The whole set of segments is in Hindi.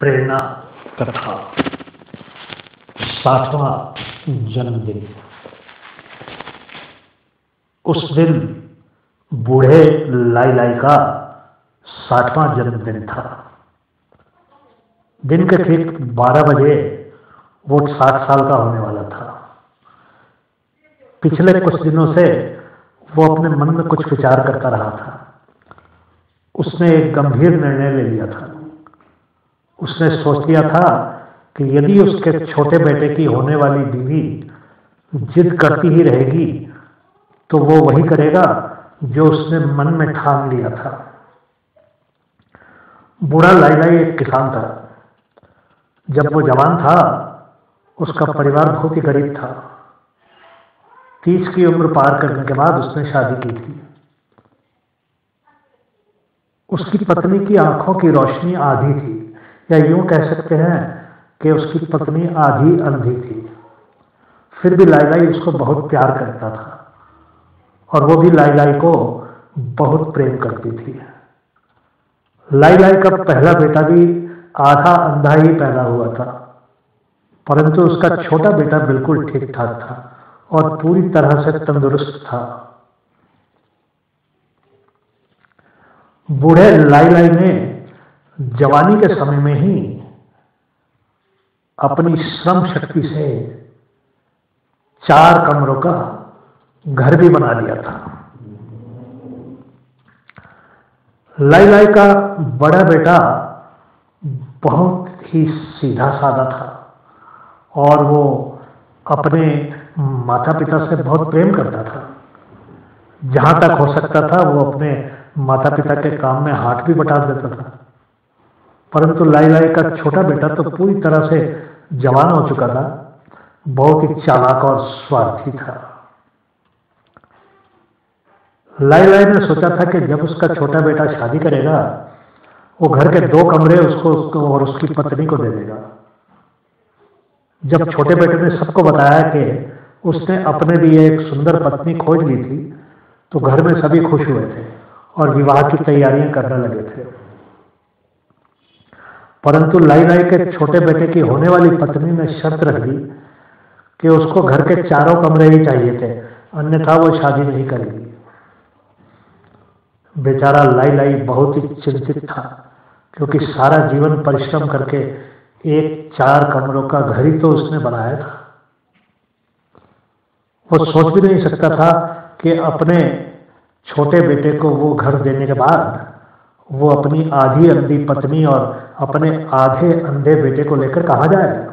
प्रेरणा कथा, सातवां जन्मदिन। उस दिन बूढ़े लाई लाई का सातवां जन्मदिन था। दिन के ठीक बारह बजे वो साठ साल का होने वाला था। पिछले कुछ दिनों से वो अपने मन में कुछ विचार करता रहा था। उसने एक गंभीर निर्णय ले लिया था। उसने सोच लिया था कि यदि उसके छोटे बेटे की होने वाली बीवी जिद करती ही रहेगी तो वो वही करेगा जो उसने मन में ठान लिया था। बूढ़ा लाई लाई एक किसान था। जब वो जवान था, उसका परिवार बहुत ही गरीब था। तीस की उम्र पार करने के बाद उसने शादी की थी। उसकी पत्नी की आँखों की रोशनी आधी थी। या यूँ कह सकते हैं कि उसकी पत्नी आधी अंधी थी। फिर भी लाई लाई उसको बहुत प्यार करता था और वो भी लाई लाई को बहुत प्रेम करती थी। लाई लाई का पहला बेटा भी आधा अंधा ही पैदा हुआ था, परंतु उसका छोटा बेटा बिल्कुल ठीक ठाक था और पूरी तरह से तंदुरुस्त था। बूढ़े लाई ने जवानी के समय में ही अपनी श्रम शक्ति से चार कमरों का घर भी बना लिया था। लाई लाई का बड़ा बेटा बहुत ही सीधा साधा था और वो अपने माता पिता से बहुत प्रेम करता था। जहाँ तक हो सकता था, वो अपने माता पिता के काम में हाथ भी बटा देता था। परंतु लाई लाई का छोटा बेटा तो पूरी तरह से जवान हो चुका था। बहुत ही चालाक और स्वार्थी था। लाई लाई ने सोचा था कि जब उसका छोटा बेटा शादी करेगा वो घर के दो कमरे उसको, उसको और उसकी पत्नी को दे देगा। जब छोटे बेटे ने सबको बताया कि उसने अपने लिए एक सुंदर पत्नी खोज ली थी तो घर में सभी खुश हुए थे और विवाह की तैयारियाँ करने लगे थे। परंतु लाई लाई के छोटे बेटे की होने वाली पत्नी ने शर्त रख दी कि उसको घर के चारों कमरे ही चाहिए थे, अन्यथा वो शादी नहीं करेगी। बेचारा लाई लाई बहुत ही चिंतित था, क्योंकि सारा जीवन परिश्रम करके एक चार कमरों का घर ही तो उसने बनाया था। वो सोच भी नहीं सकता था कि अपने छोटे बेटे को वो घर देने के बाद वो अपनी आधी अंधी पत्नी और अपने आधे अंधे बेटे को लेकर कहा जाएगा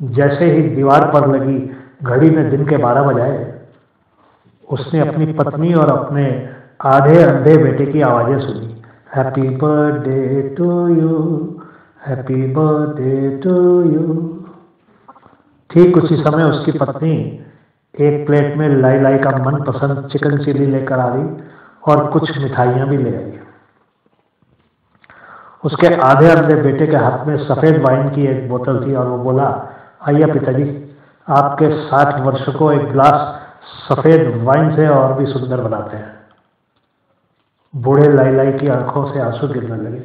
जैसे ही दीवार पर लगी घड़ी में दिन के बारह बजाए उसने अपनी पत्नी और अपने आधे अंधे बेटे की आवाज़ें सुनी। Happy birthday to you happy birthday to you ठीक उसी समय उसकी पत्नी एक प्लेट में लाई लाई का मनपसंद चिकन चिली लेकर आ रही। और कुछ मिठाइयाँ भी ले आई उसके आधे अंधे बेटे के हाथ में सफ़ेद वाइन की एक बोतल थी और वो बोला आइए पिताजी, आपके साठ वर्ष को एक ग्लास सफ़ेद वाइन से और भी सुंदर बनाते हैं। बूढ़े लाई लाई की आँखों से आँसू गिरने लगे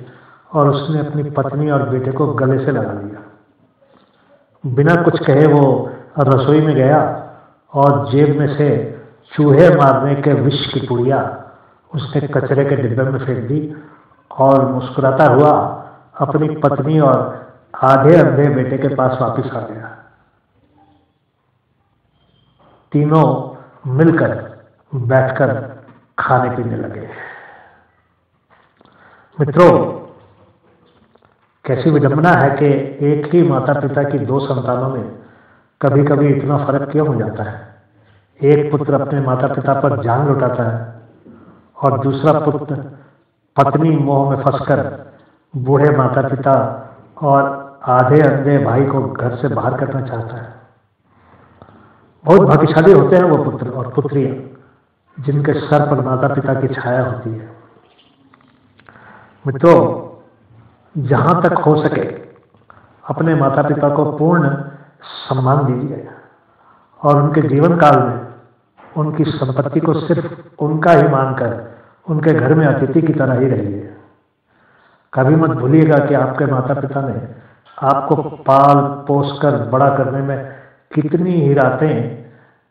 और उसने अपनी पत्नी और बेटे को गले से लगा लिया। बिना कुछ कहे वो रसोई में गया और जेब में से चूहे मारने के विष की पुड़िया उसने कचरे के डिब्बे में फेंक दी और मुस्कुराता हुआ अपनी पत्नी और आधे अंधे बेटे के पास वापस आ गया। तीनों मिलकर बैठकर खाने पीने लगे। मित्रों, कैसी विडंबना है कि एक ही माता पिता की दो संतानों में कभी कभी इतना फ़र्क क्यों हो जाता है? एक पुत्र अपने माता पिता पर जान लुटाता है और दूसरा पुत्र पत्नी मोह में फंसकर बूढ़े माता पिता और आधे अंधे भाई को घर से बाहर करना चाहता है। बहुत भाग्यशाली होते हैं वो पुत्र और पुत्रियाँ, जिनके सर पर माता पिता की छाया होती है। मित्रों, जहाँ तक हो सके अपने माता पिता को पूर्ण सम्मान दीजिए और उनके जीवन काल में उनकी संपत्ति को सिर्फ़ उनका ही मानकर उनके घर में अतिथि की तरह ही रहिए। कभी मत भूलिएगा कि आपके माता पिता ने आपको पाल पोस कर बड़ा करने में कितनी ही रातें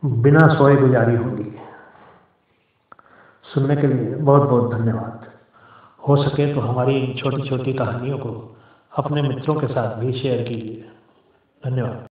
बिना सोए गुजारी होंगी। सुनने के लिए बहुत बहुत धन्यवाद। हो सके तो हमारी इन छोटी छोटी कहानियों को अपने मित्रों के साथ भी शेयर कीजिए। धन्यवाद।